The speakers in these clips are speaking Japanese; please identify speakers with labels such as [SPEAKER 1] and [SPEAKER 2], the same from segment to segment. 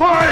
[SPEAKER 1] Fire!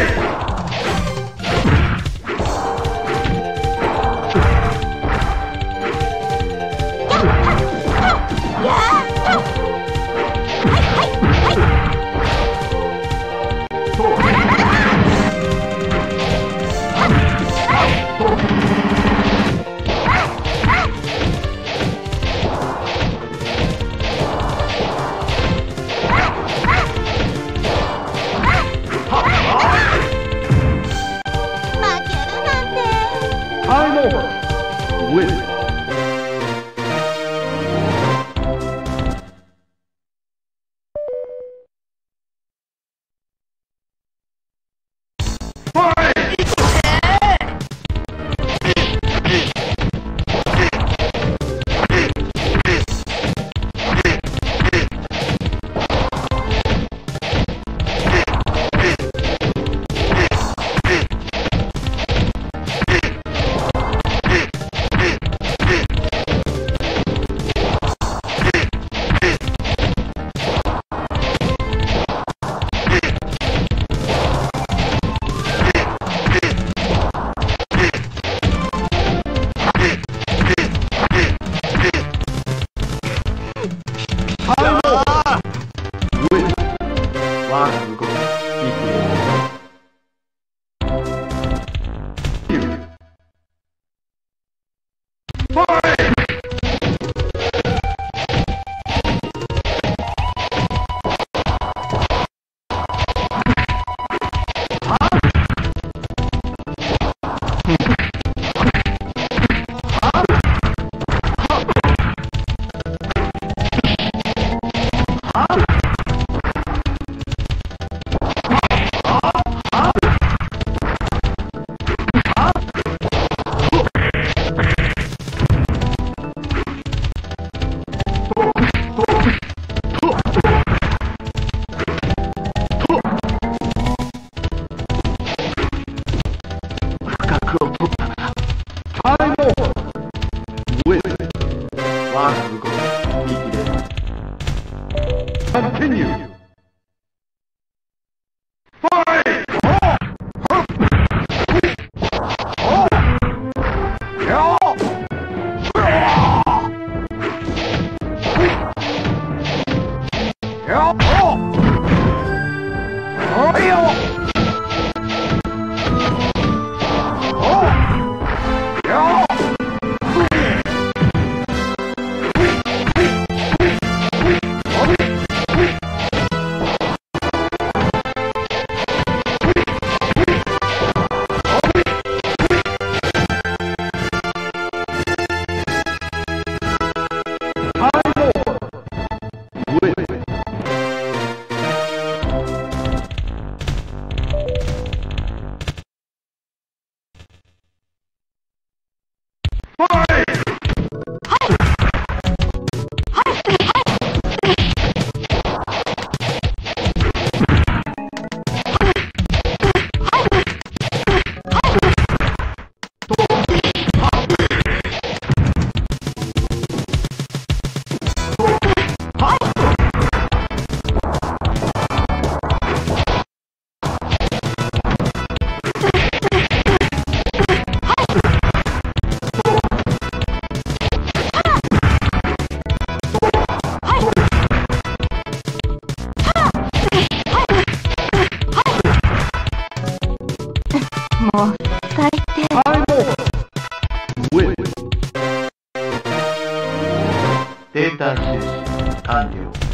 [SPEAKER 2] 可不データ移完了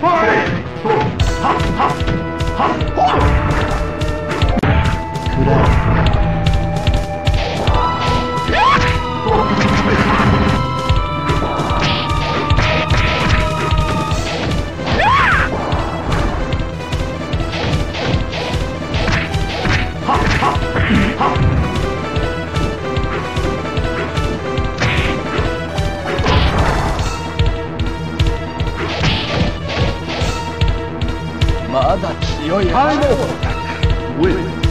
[SPEAKER 2] Fire! まだ強い。反応